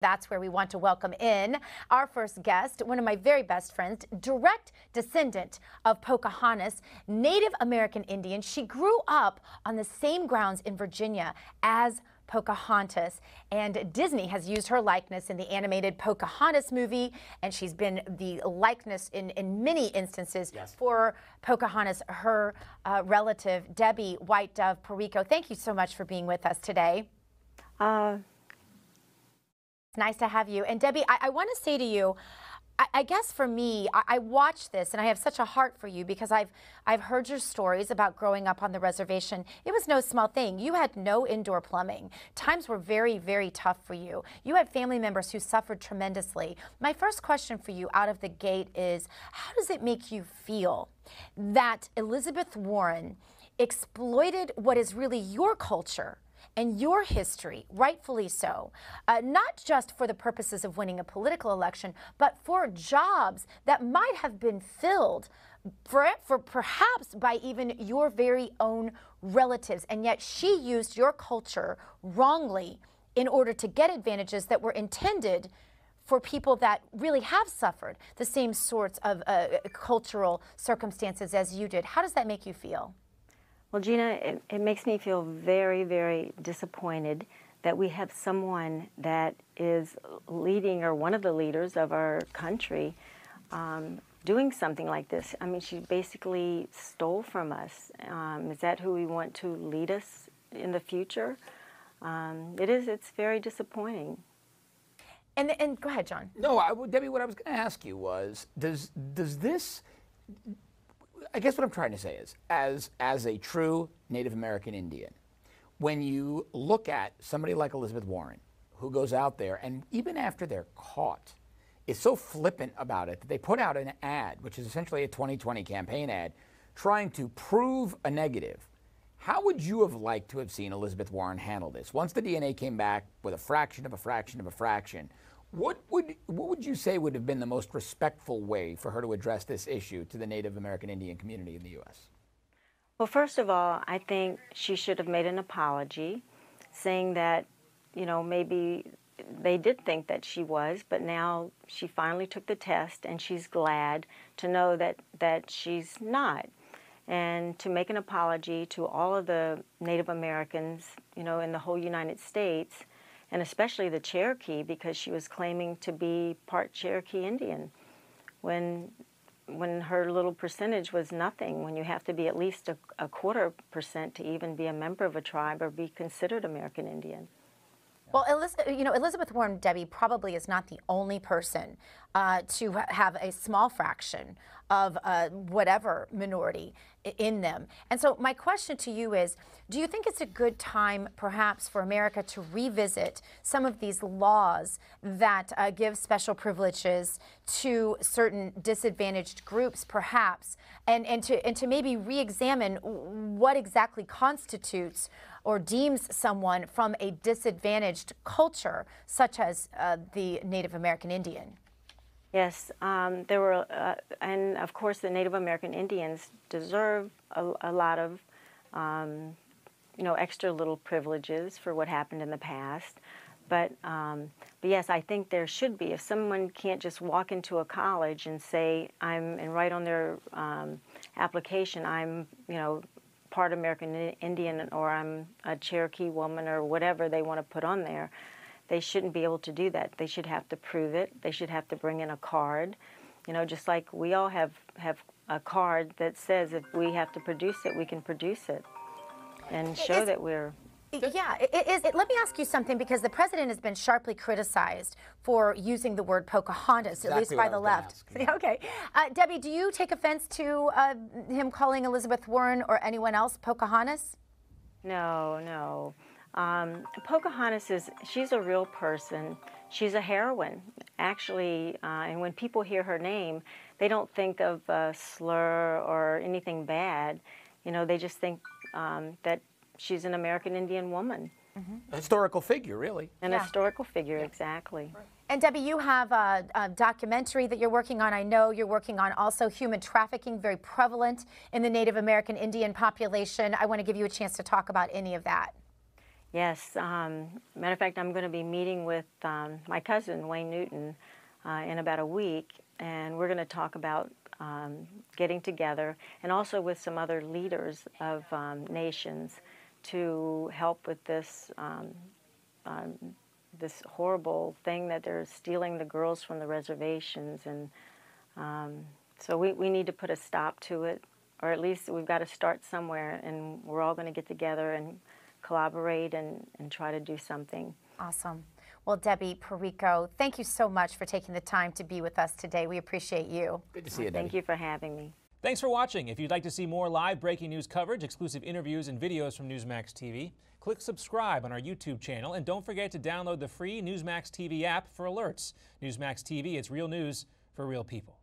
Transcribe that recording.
That's where we want to welcome in our first guest, one of my very best friends, direct descendant of Pocahontas, Native American Indian. She grew up on the same grounds in Virginia as Pocahontas. And Disney has used her likeness in the animated Pocahontas movie, and she's been the likeness in, in many instances yes. for Pocahontas, her uh, relative, Debbie White Dove Porreco. Thank you so much for being with us today. Uh, nice to have you. And Debbie, I, I want to say to you, I, I guess for me, I, I watch this and I have such a heart for you because I've I've heard your stories about growing up on the reservation. It was no small thing. You had no indoor plumbing. Times were very, very tough for you. You had family members who suffered tremendously. My first question for you out of the gate is how does it make you feel that Elizabeth Warren exploited what is really your culture? And your history, rightfully so, uh, not just for the purposes of winning a political election, but for jobs that might have been filled for, for perhaps by even your very own relatives. And yet she used your culture wrongly in order to get advantages that were intended for people that really have suffered the same sorts of uh, cultural circumstances as you did. How does that make you feel? Well, Gina, it, it, makes me feel very, very disappointed that we have someone that is leading or one of the leaders of our country um, doing something like this. I mean, she basically stole from us. Um, is that who we want to lead us in the future? Um, it is. It's very disappointing. And, and go ahead, John. No, I, Debbie. What I was going to ask you was, does does this I guess what I'm trying to say is, as as a true Native American Indian, when you look at somebody like Elizabeth Warren, who goes out there and even after they're caught, is so flippant about it that they put out an ad, which is essentially a 2020 campaign ad, trying to prove a negative. How would you have liked to have seen Elizabeth Warren handle this? Once the DNA came back with a fraction of a fraction of a fraction, what would what would you say would have been the most respectful way for her to address this issue to the Native American Indian community in the U.S.? Well, first of all, I think she should have made an apology, saying that, you know, maybe they did think that she was, but now she finally took the test and she's glad to know that, that she's not. And to make an apology to all of the Native Americans, you know, in the whole United States and especially the Cherokee because she was claiming to be part Cherokee Indian when when her little percentage was nothing when you have to be at least a, a quarter percent to even be a member of a tribe or be considered American Indian. Well, Elizabeth, you know, Elizabeth Warren Debbie probably is not the only person uh, to have a small fraction of uh, whatever minority in them. And so my question to you is, do you think it's a good time perhaps for America to revisit some of these laws that uh, give special privileges to certain disadvantaged groups perhaps and, and, to, and to maybe re-examine what exactly constitutes or deems someone from a disadvantaged culture such as uh, the Native American Indian? Yes, um, there were, uh, and of course, the Native American Indians deserve a, a lot of, um, you know, extra little privileges for what happened in the past. But, um, but yes, I think there should be. If someone can't just walk into a college and say, I'm, and write on their um, application, I'm, you know, part American Indian or I'm a Cherokee woman or whatever they want to put on there, they shouldn't be able to do that. They should have to prove it. They should have to bring in a card. You know, just like we all have, have a card that says if we have to produce it, we can produce it and show that we're yeah, it is. It, let me ask you something because the president has been sharply criticized for using the word Pocahontas, exactly at least by the left. Ask, yeah. Okay. Uh, Debbie, do you take offense to uh, him calling Elizabeth Warren or anyone else Pocahontas? No, no. Um, Pocahontas is, she's a real person. She's a heroine, actually. Uh, and when people hear her name, they don't think of a slur or anything bad. You know, they just think um, that she's an American Indian woman. Mm-hmm. A historical figure, really. An yeah. historical figure, yeah. exactly. Right. And Debbie, you have a, a, documentary that you're working on. I know you're working on also human trafficking, very prevalent in the Native American Indian population. I want to give you a chance to talk about any of that. Yes. Um, matter of fact, I'm going to be meeting with um, my cousin, Wayne Newton, uh, in about a week, and we're going to talk about um, getting together and also with some other leaders of um, nations to help with this. Um, um, this horrible thing that they're stealing the girls from the reservations, and so we, we need to put a stop to it, or at least we've got to start somewhere, and we're all going to get together and collaborate and, and try to do something. Awesome. Well, Debbie Porreco, thank you so much for taking the time to be with us today. We appreciate you. Good to see you, Thank you for having me. Thanks for watching. If you'd like to see more live breaking news coverage, exclusive interviews, and videos from Newsmax TV, click subscribe on our YouTube channel and don't forget to download the free Newsmax TV app for alerts. Newsmax TV, it's real news for real people.